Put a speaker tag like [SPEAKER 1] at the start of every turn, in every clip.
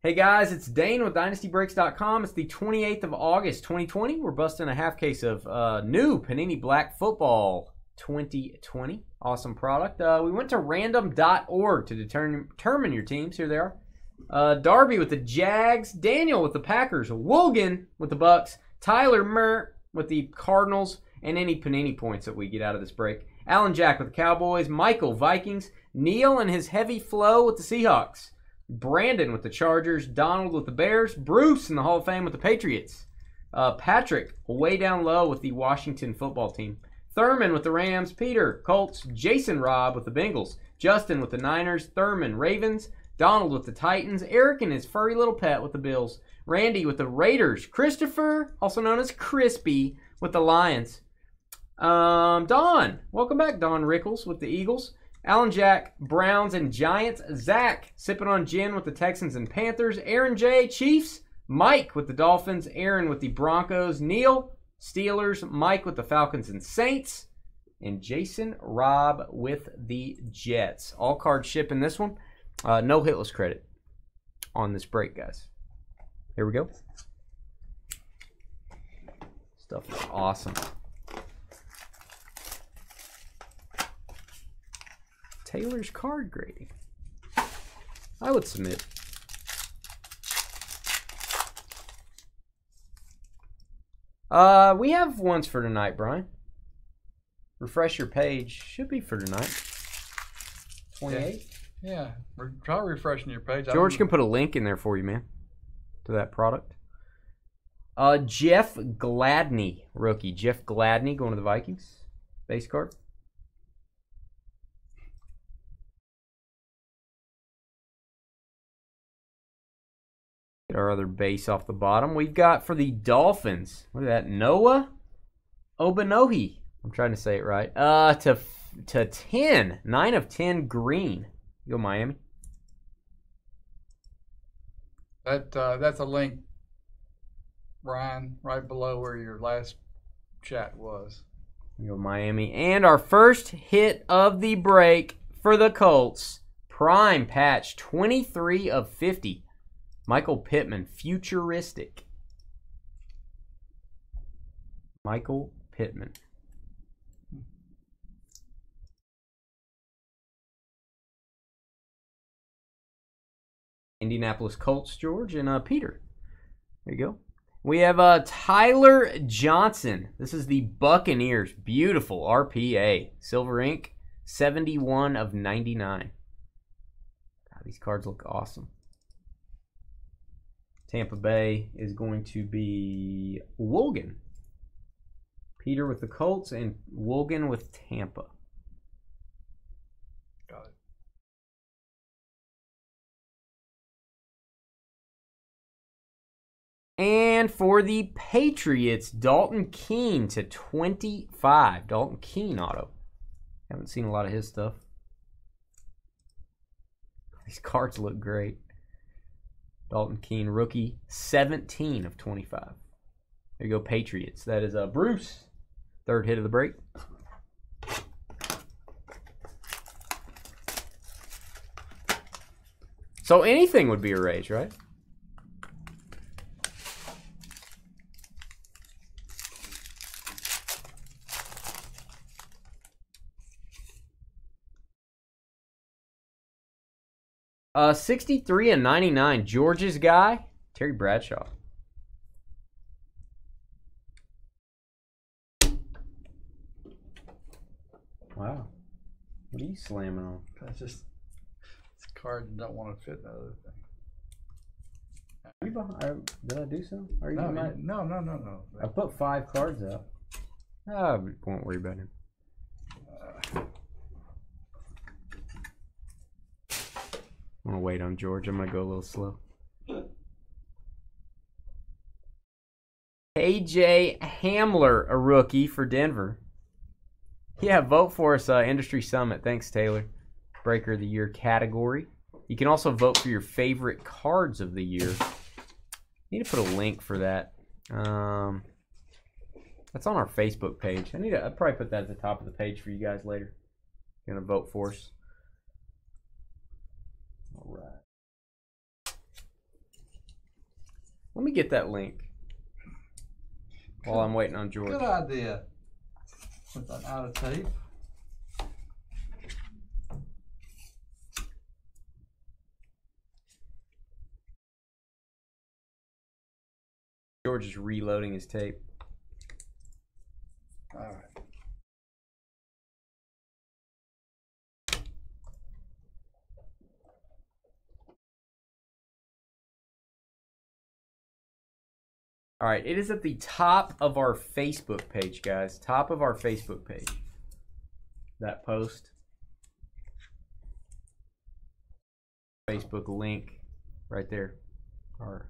[SPEAKER 1] Hey guys, it's Dane with DynastyBreaks.com. It's the 28th of August, 2020. We're busting a half case of uh, new Panini Black Football 2020. Awesome product. Uh, we went to random.org to determine, your teams. Here they are. Uh, Darby with the Jags, Daniel with the Packers, Wogan with the Bucks, Tyler Mert with the Cardinals, and any Panini points that we get out of this break. Alan Jack with the Cowboys, Michael Vikings, Neil and his heavy flow with the Seahawks. Brandon with the Chargers, Donald with the Bears, Bruce in the Hall of Fame with the Patriots, uh, Patrick way down low with the Washington football team, Thurman with the Rams, Peter, Colts, Jason Robb with the Bengals, Justin with the Niners, Thurman, Ravens, Donald with the Titans, Eric and his furry little pet with the Bills, Randy with the Raiders, Christopher, also known as Crispy, with the Lions. Um, Don, welcome back, Don Rickles with the Eagles. Alan Jack, Browns and Giants. Zach, sipping on gin with the Texans and Panthers. Aaron J, Chiefs. Mike with the Dolphins. Aaron with the Broncos. Neil, Steelers. Mike with the Falcons and Saints. And Jason Robb with the Jets. All cards ship in this one. Uh, no hitless credit on this break, guys. Here we go. Stuff is awesome. Taylor's card grading. I would submit. Uh, we have ones for tonight, Brian. Refresh your page. Should be for tonight. 28.
[SPEAKER 2] Yeah, re- try refreshing your page.
[SPEAKER 1] George can put a link in there for you, man, to that product. Uh, Jeff Gladney, rookie. Jeff Gladney going to the Vikings. Base card. Our other base off the bottom. We've got for the Dolphins. Look at that. Noah Obanohi. I'm trying to say it right. Uh, to to ten. Nine of ten. Green. You go Miami.
[SPEAKER 2] That uh, that's a link, Ryan, right below where your last chat was.
[SPEAKER 1] You go Miami. And our first hit of the break for the Colts. Prime patch 23 of 50. Michael Pittman, futuristic. Michael Pittman. Indianapolis Colts, George, and uh, Peter. There you go. We have uh, Tyler Johnson. This is the Buccaneers. Beautiful RPA. Silver ink, 71 of 99. God, these cards look awesome. Tampa Bay is going to be Wogan. Peter with the Colts and Wogan with Tampa.
[SPEAKER 2] Got it.
[SPEAKER 1] And for the Patriots, Dalton Keene to 25. Dalton Keene auto. Haven't seen a lot of his stuff. These cards look great. Dalton Keene, rookie, 17 of 25. There you go, Patriots. That is uh, Bruce. Third hit of the break. So anything would be a raise, right? Uh, 63 and 99. George's guy, Terry Bradshaw. Wow. What are you slamming on?
[SPEAKER 2] That's just a card don't want to fit the other thing.
[SPEAKER 1] Are you behind, are, did I do so? Are you
[SPEAKER 2] No,
[SPEAKER 1] behind?
[SPEAKER 2] you- no, no, no, no.
[SPEAKER 1] I put five cards up. I won't worry about him. I'm gonna wait on George. I'm gonna go a little slow. KJ Hamler, a rookie for Denver. Yeah, vote for us, uh, Industry Summit. Thanks, Taylor. Breaker of the Year category. You can also vote for your favorite cards of the year. Need to put a link for that. Um, that's on our Facebook page. I need to. I'll probably put that at the top of the page for you guys later. You're gonna vote for us. All right. Let me get that link while I'm waiting on George.
[SPEAKER 2] Good idea. Put that out of tape.
[SPEAKER 1] George is reloading his tape.
[SPEAKER 2] All right.
[SPEAKER 1] All right, it is at the top of our Facebook page, guys. Top of our Facebook page. That post. Facebook link right there. Or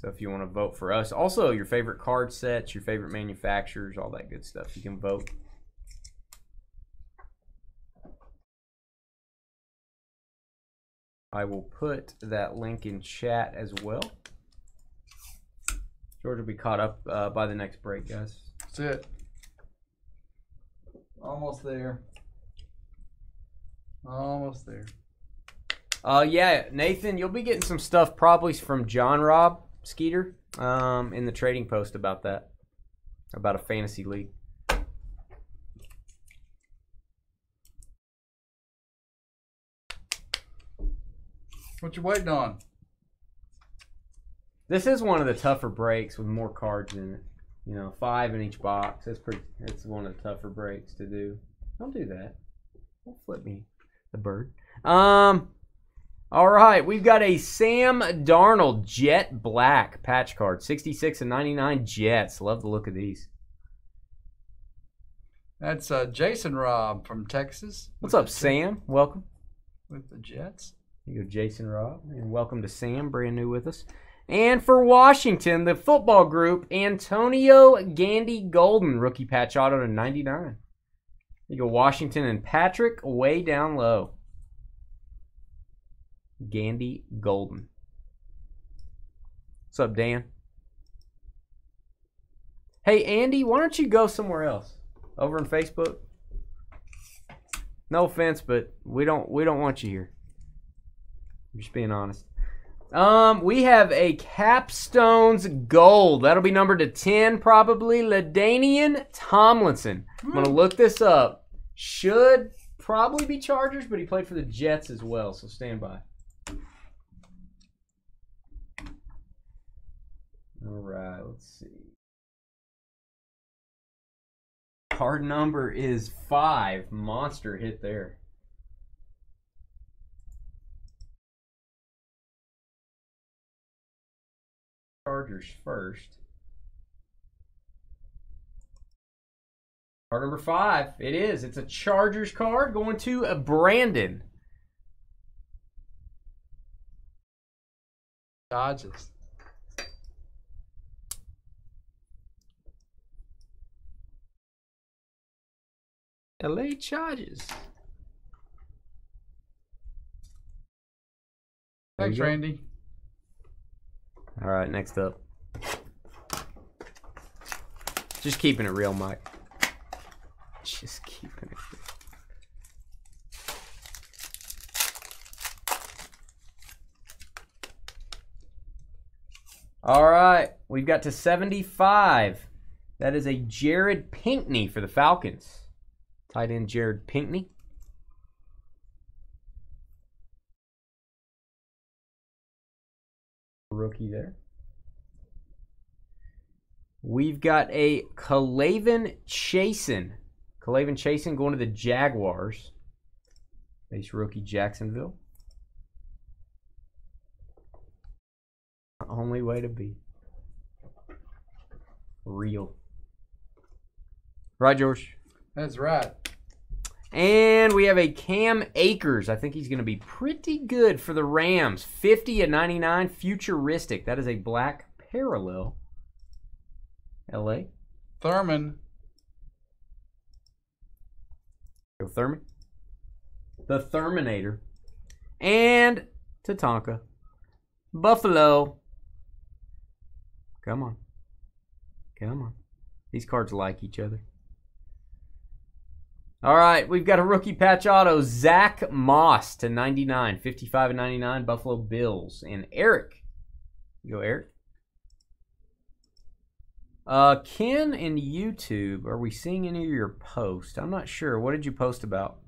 [SPEAKER 1] So if you want to vote for us, also your favorite card sets, your favorite manufacturers, all that good stuff, you can vote. I will put that link in chat as well. George will be caught up uh, by the next break, guys.
[SPEAKER 2] That's it. Almost there. Almost there.
[SPEAKER 1] Uh, yeah, Nathan, you'll be getting some stuff probably from John Rob Skeeter um, in the trading post about that, about a fantasy league.
[SPEAKER 2] What you waiting on?
[SPEAKER 1] This is one of the tougher breaks with more cards in it. You know, five in each box. That's pretty. It's one of the tougher breaks to do. Don't do that. Don't flip me, the bird. Um. All right, we've got a Sam Darnold Jet Black patch card, 66 and 99 Jets. Love the look of these.
[SPEAKER 2] That's uh, Jason Robb from Texas.
[SPEAKER 1] What's up, Sam? Welcome.
[SPEAKER 2] With the Jets.
[SPEAKER 1] You go, Jason Robb, and welcome to Sam, brand new with us. And for Washington, the football group, Antonio Gandy Golden, rookie patch auto to 99. You go, Washington and Patrick way down low. Gandy Golden. What's up, Dan? Hey, Andy, why don't you go somewhere else? Over on Facebook? No offense, but we don't we don't want you here. I'm just being honest. Um, we have a Capstones Gold. That'll be numbered to 10, probably. LaDainian Tomlinson. I'm going to look this up. Should probably be Chargers, but he played for the Jets as well, so stand by. All right, let's see. Card number is five. Monster hit there. First. Card number five. It is. It's a Chargers card going to a Brandon.
[SPEAKER 2] Dodges.
[SPEAKER 1] LA Chargers.
[SPEAKER 2] Thanks. Randy.
[SPEAKER 1] All right, next up. Just keeping it real, Mike. Just keeping it real. All right, we've got to 75. That is a Jared Pinkney for the Falcons. Tight end Jared Pinkney. Rookie there. We've got a Kalavin Chasen. Kalavin Chasen going to the Jaguars. Base rookie Jacksonville. Only way to be. Real. Right, George?
[SPEAKER 2] That's right.
[SPEAKER 1] And we have a Cam Akers. I think he's going to be pretty good for the Rams. 50 at 99, futuristic. That is a black parallel. LA.
[SPEAKER 2] Thurman.
[SPEAKER 1] Go Thurman. The Terminator. And Tatanka. Buffalo. Come on. Come on. These cards like each other. All right, we've got a rookie patch auto, Zach Moss to 99, 55 and 99, Buffalo Bills. And Eric. You go, Eric. Uh, Ken and YouTube, are we seeing any of your posts? I'm not sure. What did you post about?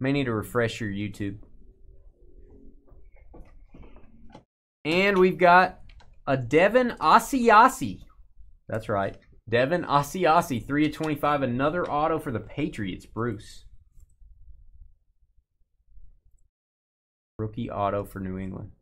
[SPEAKER 1] May need to refresh your YouTube. And we've got a Devin Asiasi. That's right. Devin Asiasi, 3 of 25. Another auto for the Patriots. Bruce. Rookie auto for New England.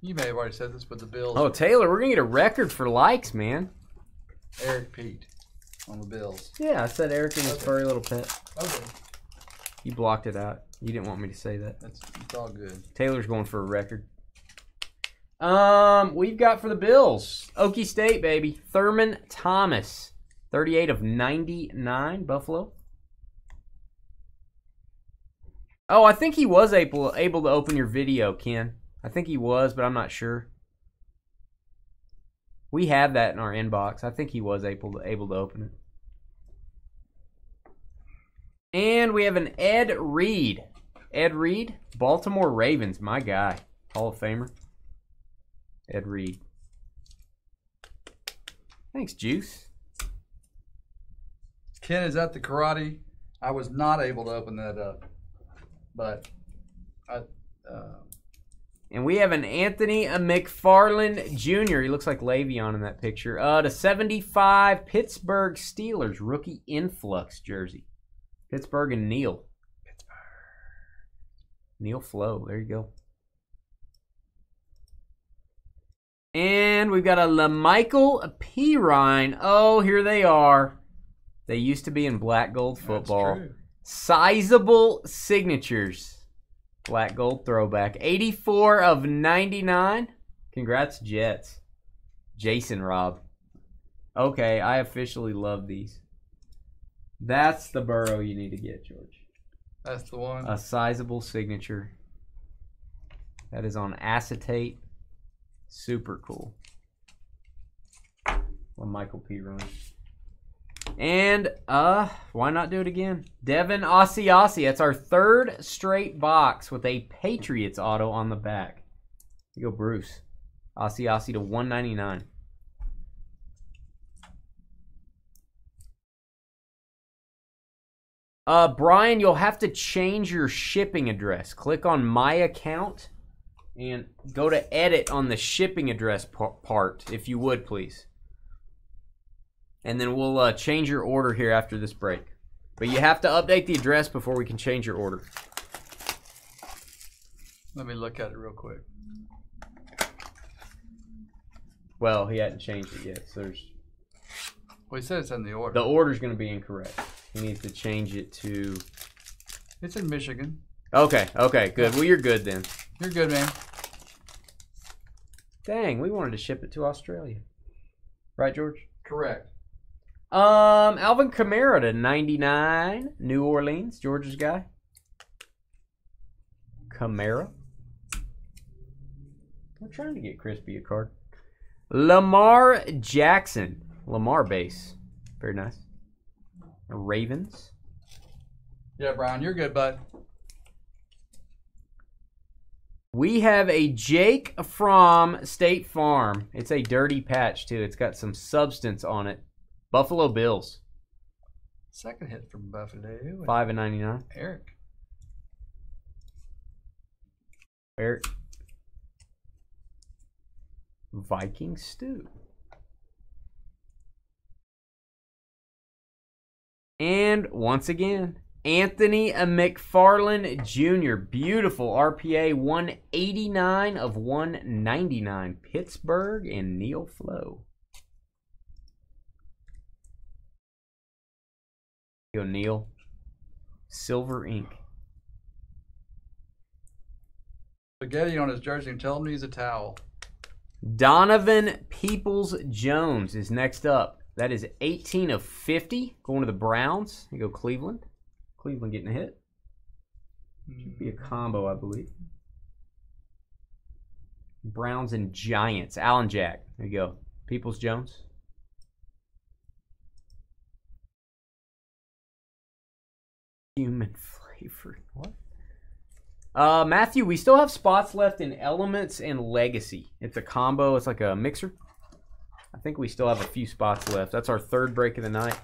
[SPEAKER 2] You may have already said this, but the Bills.
[SPEAKER 1] Oh, Taylor, we're going to get a record for likes, man.
[SPEAKER 2] Eric Pete on the Bills.
[SPEAKER 1] Yeah, I said Eric and his
[SPEAKER 2] Okay.
[SPEAKER 1] furry little pet.
[SPEAKER 2] Okay,
[SPEAKER 1] You blocked it out. You didn't want me to say that.
[SPEAKER 2] that's it's all good.
[SPEAKER 1] Taylor's going for a record. Um, we've got for the Bills, Okie State, baby. Thurman Thomas, 38 of 99, Buffalo. Oh, I think he was able able to open your video, Ken. I think he was, but I'm not sure. We have that in our inbox. I think he was able to able to open it. And we have an Ed Reed. Ed Reed, Baltimore Ravens, my guy. Hall of Famer. Ed Reed. Thanks, Juice.
[SPEAKER 2] Ken is at the karate. I was not able to open that up, but I. Uh,
[SPEAKER 1] And we have an Anthony McFarland Jr. He looks like Le'Veon in that picture. Uh, to 75 Pittsburgh Steelers rookie influx jersey. Pittsburgh and Neil. Pittsburgh. Neil Flow. There you go. And we've got a La'Mical Perine. Oh, here they are. They used to be in black gold football.
[SPEAKER 2] That's true.
[SPEAKER 1] Sizable signatures. Black gold throwback. 84 of 99. Congrats, Jets. Jason Robb. Okay, I officially love these. That's the burrow you need to get, George.
[SPEAKER 2] That's the one.
[SPEAKER 1] A sizable signature. That is on acetate. Super cool. Well, Michael P. Run. And uh, why not do it again? Devin Asiasi. That's our third straight box with a Patriots auto on the back. You go, Bruce. Asiasi to 199. Uh, Brian, you'll have to change your shipping address. Click on my account and go to edit on the shipping address part, if you would, please. And then we'll uh, change your order here after this break. But you have to update the address before we can change your order.
[SPEAKER 2] Let me look at it real quick.
[SPEAKER 1] Well, he hadn't changed it yet, so there's
[SPEAKER 2] Well, he said it's in the order.
[SPEAKER 1] the order's going to be incorrect. He needs to change it to.
[SPEAKER 2] It's in Michigan.
[SPEAKER 1] Okay, okay, good. Well, you're good then.
[SPEAKER 2] You're good, man.
[SPEAKER 1] Dang, we wanted to ship it to Australia, right, George?
[SPEAKER 2] Correct.
[SPEAKER 1] Um, Alvin Kamara to 99, New Orleans, Georgia's guy. Kamara. We're trying to get Crispy a card. Lamar Jackson, Lamar base, very nice. Ravens.
[SPEAKER 2] Yeah, Brian, you're good, bud.
[SPEAKER 1] We have a Jake from State Farm. It's a dirty patch too. It's got some substance on it. Buffalo Bills,
[SPEAKER 2] Second hit from Buffalo.
[SPEAKER 1] five and ninety nine.
[SPEAKER 2] Eric.
[SPEAKER 1] Eric. Viking stew. And once again, Anthony McFarland Jr. Beautiful RPA 189 of 199. Pittsburgh and Neil Flow. Go Neil. Silver ink.
[SPEAKER 2] Spaghetti on his jersey and tell him to use a towel.
[SPEAKER 1] Donovan Peoples Jones is next up. That is 18 of 50 going to the Browns. You go Cleveland. Cleveland getting a hit. Should be a mm-hmm. combo, I believe. Browns and Giants. Allen Jack. There you go. Peoples Jones. Human flavor. What? Uh, Matthew, we still have spots left in Elements and Legacy. It's a combo. It's like a mixer. I think we still have a few spots left. That's our third break of the night.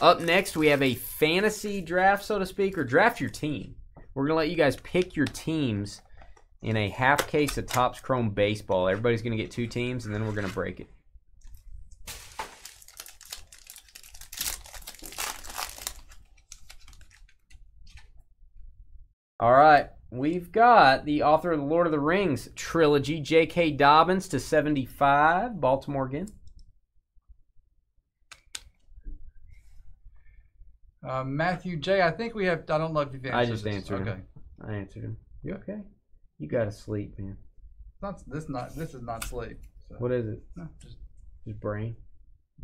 [SPEAKER 1] Up next, we have a fantasy draft, so to speak, or draft your team. We're gonna let you guys pick your teams in a half case of Topps Chrome Baseball. Everybody's gonna get two teams, and then we're gonna break it. All right, we've got the author of the Lord of the Rings trilogy, J.K. Dobbins to 75, Baltimore again.
[SPEAKER 2] Uh, Matthew J. I think we have. I don't know if you've answered.
[SPEAKER 1] I just
[SPEAKER 2] this.
[SPEAKER 1] answered him.
[SPEAKER 2] Okay.
[SPEAKER 1] I answered him. You okay? You gotta sleep, man.
[SPEAKER 2] It's not this. Not this is not sleep. So.
[SPEAKER 1] What is it?
[SPEAKER 2] No, just
[SPEAKER 1] Just brain.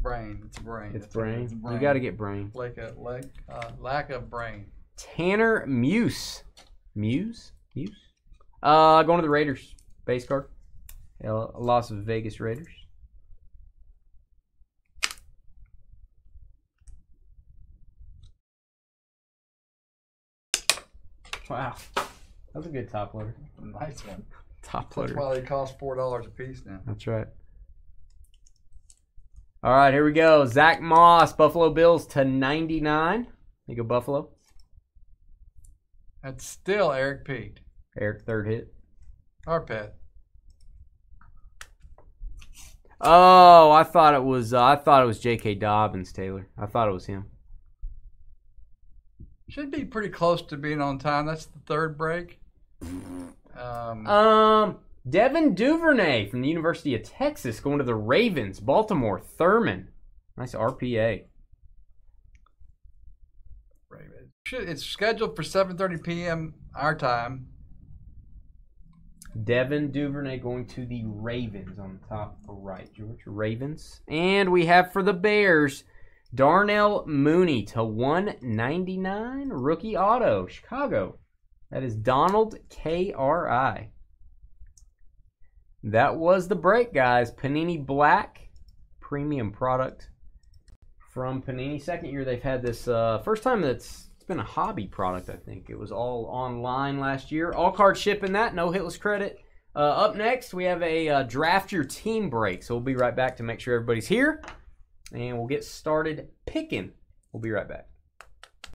[SPEAKER 2] brain. It's brain.
[SPEAKER 1] It's
[SPEAKER 2] That's what it
[SPEAKER 1] brain. You gotta get brain.
[SPEAKER 2] Lack of lack, uh, lack of brain.
[SPEAKER 1] Tanner Muse. Muse? Muse? Uh, going to the Raiders. Base card. Las Vegas Raiders. Wow. That was a good top loader.
[SPEAKER 2] Nice one.
[SPEAKER 1] Top loader.
[SPEAKER 2] That's
[SPEAKER 1] loader.
[SPEAKER 2] why they cost four dollars a piece now.
[SPEAKER 1] That's right. All right, here we go. Zach Moss, Buffalo Bills to 99. You go Buffalo.
[SPEAKER 2] That's still Eric Pete.
[SPEAKER 1] Eric, third hit.
[SPEAKER 2] Our pet.
[SPEAKER 1] Oh, I thought it was. Uh, I thought it was J.K. Dobbins, Taylor. I thought it was him.
[SPEAKER 2] Should be pretty close to being on time. That's the third break. Um,
[SPEAKER 1] Um, Devin Duvernay from the University of Texas going to the Ravens. Baltimore Thurman. Nice RPA.
[SPEAKER 2] Ravens. Should- it's scheduled for 7:30 p.m. our time.
[SPEAKER 1] Devin Duvernay going to the Ravens on the top right, George. Ravens. And we have for the Bears Darnell Mooney to 199 rookie auto, Chicago. That is Donald KRI. That was the break, guys. Panini Black premium product from Panini. Second year they've had this. Uh, first time that's been a hobby product. I think it was all online last year. All card shipping that. No hitless credit. Uh, up next we have a uh, draft your team break. So we'll be right back to make sure everybody's here, and we'll get started picking. We'll be right back.